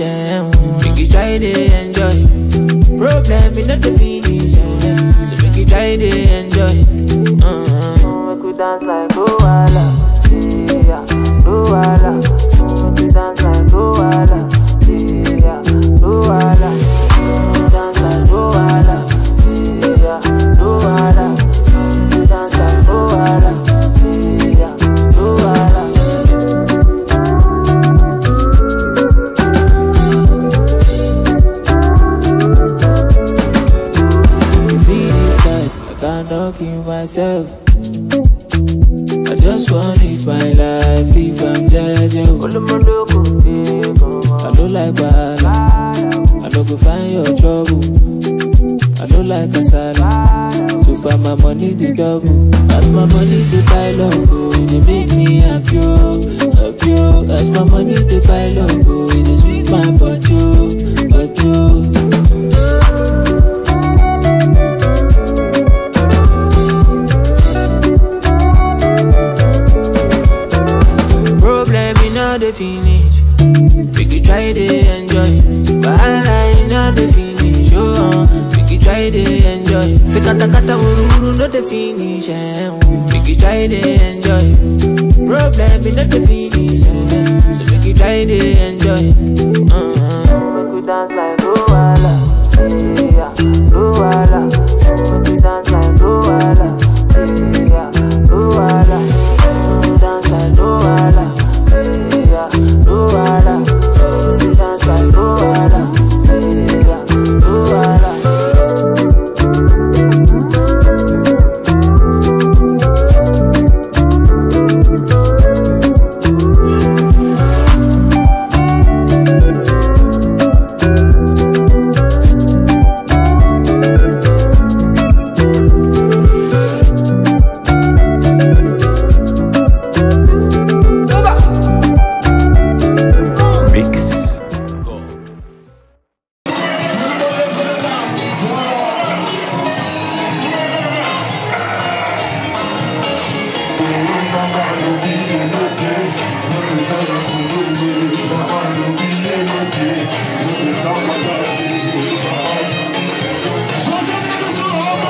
finish, Make you try to enjoy. Problem is not the finish, eh. So make you try to enjoy. Uh-huh. We could dance like, oh, myself I just want live my life, if I'm judging I don't like bala I don't go find your trouble I don't like kasala So far my money the double As my money the pile up, oh They make me happy, oh, happy oh. As my money the pile up, oh Make you try to enjoy. but I ain't not the finish. Oh, make you try to enjoy. Sekata kata uru uru not the finish. Oh. Make you try to enjoy. Problem is not the finish. So make you try to enjoy. Uh-huh. Make you dance like oh.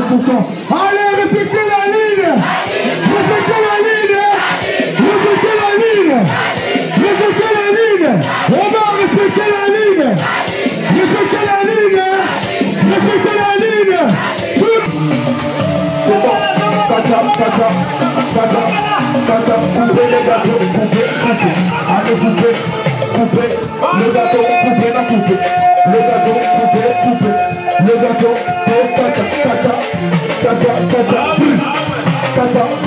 Allez, respectez la ligne Respectez la ligne Respectez la ligne Respectez la ligne On va respecter la ligne Respectez la ligne Respectez la ligne C'est bon,